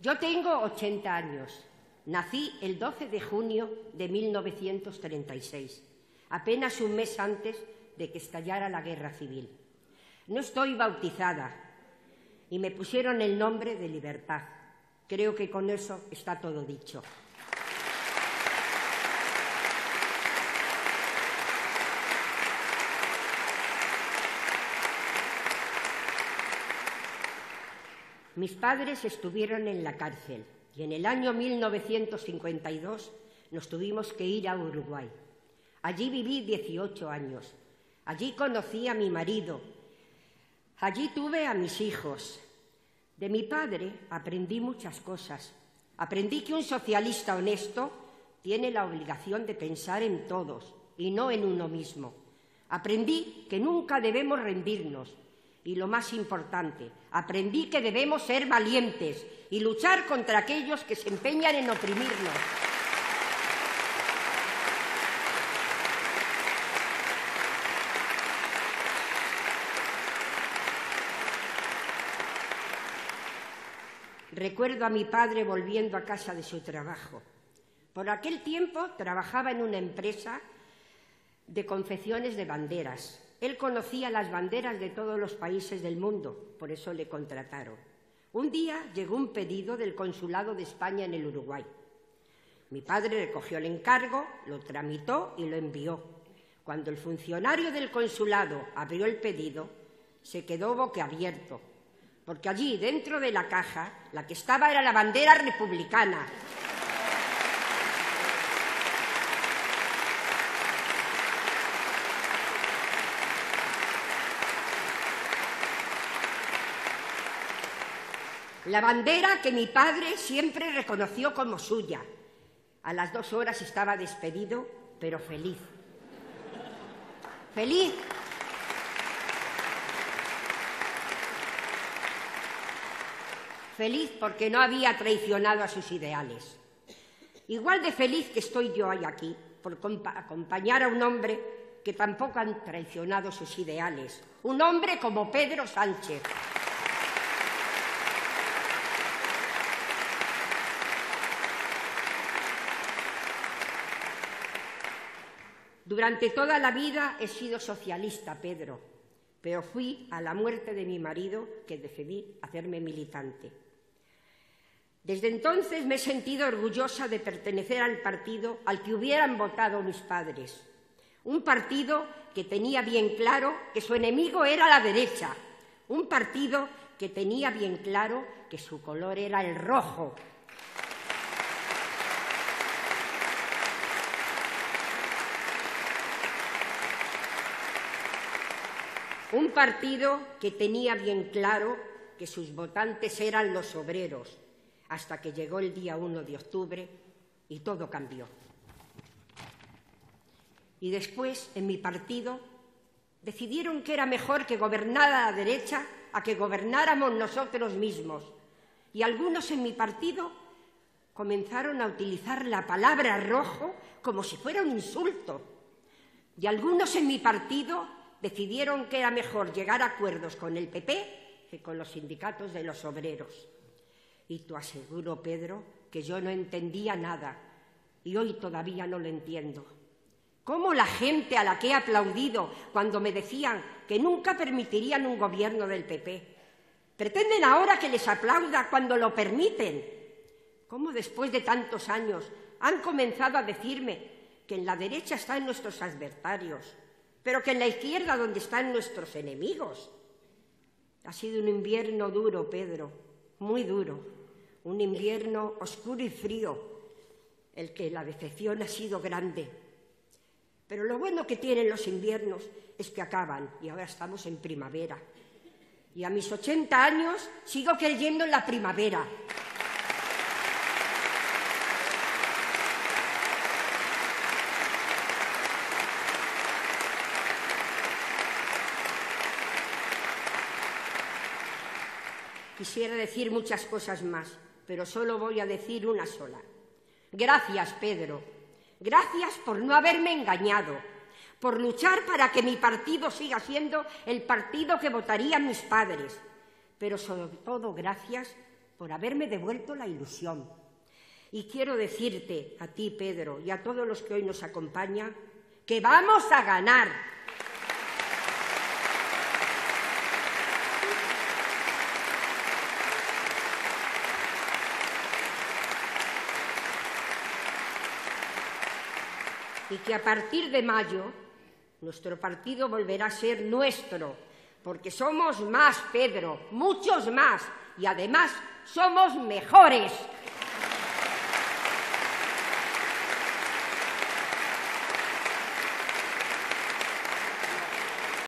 Yo tengo 80 años. Nací el 12 de junio de 1936, apenas un mes antes de que estallara la guerra civil. No estoy bautizada y me pusieron el nombre de libertad. Creo que con eso está todo dicho. Mis padres estuvieron en la cárcel y en el año 1952 nos tuvimos que ir a Uruguay. Allí viví 18 años. Allí conocí a mi marido. Allí tuve a mis hijos. De mi padre aprendí muchas cosas. Aprendí que un socialista honesto tiene la obligación de pensar en todos y no en uno mismo. Aprendí que nunca debemos rendirnos, y lo más importante, aprendí que debemos ser valientes y luchar contra aquellos que se empeñan en oprimirnos. Recuerdo a mi padre volviendo a casa de su trabajo. Por aquel tiempo trabajaba en una empresa de confecciones de banderas él conocía las banderas de todos los países del mundo, por eso le contrataron. Un día llegó un pedido del Consulado de España en el Uruguay. Mi padre recogió el encargo, lo tramitó y lo envió. Cuando el funcionario del consulado abrió el pedido, se quedó boquiabierto, porque allí, dentro de la caja, la que estaba era la bandera republicana, La bandera que mi padre siempre reconoció como suya. A las dos horas estaba despedido, pero feliz. Feliz. Feliz porque no había traicionado a sus ideales. Igual de feliz que estoy yo hoy aquí por acompañar a un hombre que tampoco han traicionado sus ideales. Un hombre como Pedro Sánchez. Durante toda la vida he sido socialista, Pedro, pero fui a la muerte de mi marido que decidí hacerme militante. Desde entonces me he sentido orgullosa de pertenecer al partido al que hubieran votado mis padres, un partido que tenía bien claro que su enemigo era la derecha, un partido que tenía bien claro que su color era el rojo, Un partido que tenía bien claro que sus votantes eran los obreros, hasta que llegó el día 1 de octubre y todo cambió. Y después, en mi partido, decidieron que era mejor que gobernara la derecha a que gobernáramos nosotros mismos. Y algunos en mi partido comenzaron a utilizar la palabra rojo como si fuera un insulto. Y algunos en mi partido decidieron que era mejor llegar a acuerdos con el PP que con los sindicatos de los obreros. Y te aseguro, Pedro, que yo no entendía nada y hoy todavía no lo entiendo. ¿Cómo la gente a la que he aplaudido cuando me decían que nunca permitirían un gobierno del PP, pretenden ahora que les aplauda cuando lo permiten? ¿Cómo después de tantos años han comenzado a decirme que en la derecha están nuestros adversarios, pero que en la izquierda donde están nuestros enemigos. Ha sido un invierno duro, Pedro, muy duro, un invierno oscuro y frío, el que la decepción ha sido grande. Pero lo bueno que tienen los inviernos es que acaban y ahora estamos en primavera. Y a mis 80 años sigo creyendo en la primavera. Quisiera decir muchas cosas más, pero solo voy a decir una sola. Gracias, Pedro. Gracias por no haberme engañado, por luchar para que mi partido siga siendo el partido que votarían mis padres, pero sobre todo gracias por haberme devuelto la ilusión. Y quiero decirte a ti, Pedro, y a todos los que hoy nos acompañan, que vamos a ganar. Y que a partir de mayo nuestro partido volverá a ser nuestro, porque somos más, Pedro, muchos más, y además somos mejores.